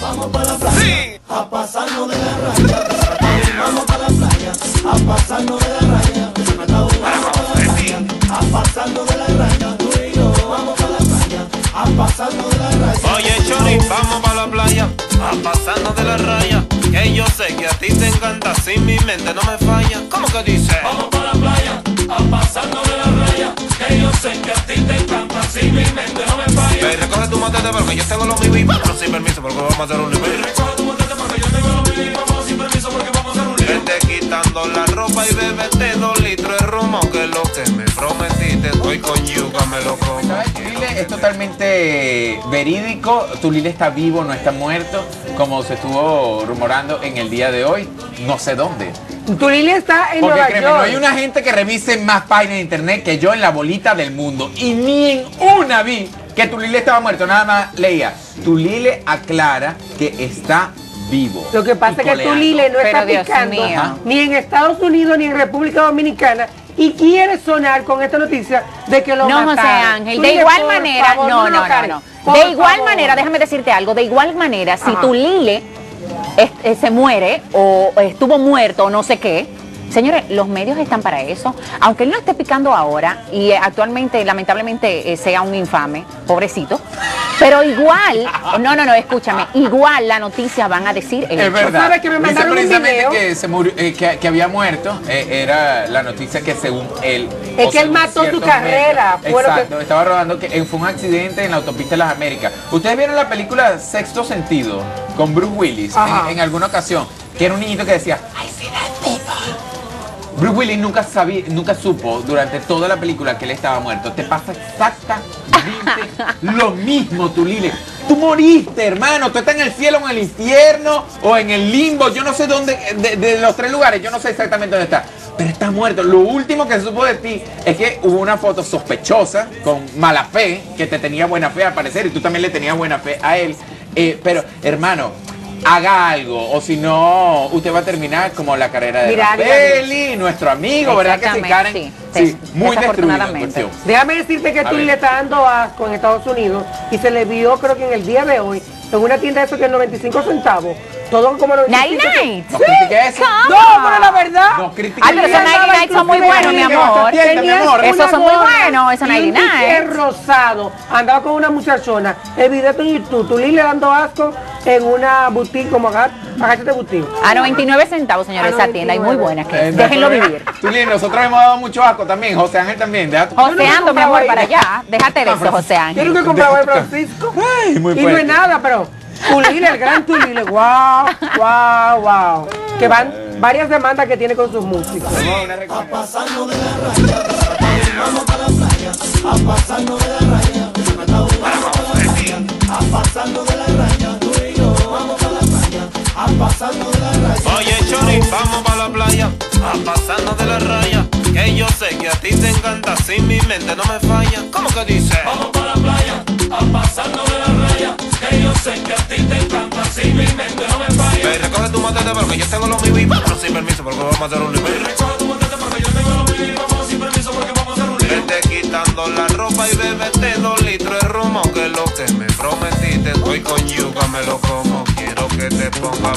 Vamos para la playa, a pasarnos de la raya. Vamos para la playa, a pasarnos de la raya. Vamos para la playa, a pasarnos de la raya. Tú y yo, vamos para la playa, a pasarnos de la raya. Oye, Chori, vamos para la playa, a pasarnos de la raya. Que yo sé que a ti te encanta, si mi mente no me falla. ¿Cómo que dice? Vamos para la playa, a pasarnos de la raya. Que yo sé que a ti te encanta, tu matete porque yo tengo lo mío y vámonos sin permiso porque vamos a hacer un nivel. Recoge tu motete porque yo tengo lo mío y vamos sin permiso porque vamos a hacer un lío. Vete quitando la ropa y bebete dos litros de romo que lo que me prometiste. Estoy con yuca, me lo como. ¿Sabes? Tulile es totalmente verídico. Tulile está vivo, no está muerto, como se estuvo rumorando en el día de hoy. No sé dónde. Tulile está en Porque Nueva créeme, York. no hay una gente que revise más páginas de internet que yo en la bolita del mundo. Y ni en una vi que Tulile estaba muerto. Nada más leía. Tulile aclara que está vivo. Lo que pasa es que. Tulile no está Dios picando mío. ni en Estados Unidos ni en República Dominicana y quiere sonar con esta noticia de que lo No, mataron. José Ángel, de Tulile, igual manera, favor, no, no, no, no. De igual favor. manera, déjame decirte algo, de igual manera, si Ajá. tu Lile es- eh, se muere o estuvo muerto o no sé qué, señores, los medios están para eso. Aunque él no esté picando ahora y eh, actualmente, lamentablemente, eh, sea un infame, pobrecito, pero igual, no, no, no, escúchame, igual la noticia van a decir el Es verdad. sabes que me Dice mandaron un precisamente video? que, se murió, eh, que, que había muerto. eh, era la noticia que según él. Es que él mató su ciertos carrera, medios, fue lo que- exacto, estaba rodando que eh, fue un accidente en la autopista de las Américas. Ustedes vieron la película Sexto Sentido con Bruce Willis en, en alguna ocasión, que era un niñito que decía, Bruce Willis nunca sabía, nunca supo durante toda la película que él estaba muerto. Te pasa exactamente lo mismo, Tulile. Tú moriste, hermano. Tú estás en el cielo o en el infierno o en el limbo. Yo no sé dónde, de, de los tres lugares, yo no sé exactamente dónde estás. Pero estás muerto. Lo último que se supo de ti es que hubo una foto sospechosa con mala fe, que te tenía buena fe al parecer, y tú también le tenías buena fe a él. Eh, pero, hermano, haga algo, o si no, usted va a terminar como la carrera de Mira, Rafaeli, nuestro amigo, ¿verdad que sí, Karen? sí, Sí, muy en desafortunadamente. cuestión. Déjame decirte que Tulile ver. está dando asco en Estados Unidos y se le vio creo que en el día de hoy en una tienda de eso que es 95 centavos. Todo como 95 Night Night. No critiques eso. No, pero la verdad. No critiques pero esos 99 son muy buenos, mi amor. Tienda, mi amor. Esos son muy buenos, esos y un 99. ticket rosado. Andaba con una muchachona. El video en YouTube. Tulile dando asco en una boutique como acá. Agáchate boutique. A 99 centavos, señores, A esa tienda. Y muy 99. buenas que Eh, es. Déjenlo nosotros- vivir. Tulín, nosotros hemos dado mucho asco también. José Ángel también. deja tu- Yo no José me Ando, mi amor, ahí. para allá. Déjate de eso, José Yo Ángel. nunca he comprado el Francisco. Ay, muy y no es nada, pero Tulile, el gran Tulile, wow, wow, wow. Que van varias demandas que tiene con sus músicos. Vamos a una sé que a ti te encanta, si mi mente no me falla. ¿Cómo que dice? Vamos para la playa, a pasarnos de la raya. Que yo sé que a ti te encanta, si mi mente no me falla. Ve, recoge tu matete porque yo tengo lo mío y vámonos sin permiso porque vamos a hacer un nivel. Recoge tu motete porque yo tengo lo mío y sin permiso porque vamos a hacer un lío. Vete quitando la ropa y bebete dos litros de romo que lo que me prometiste. Estoy con yuca, me lo como. Quiero que te ponga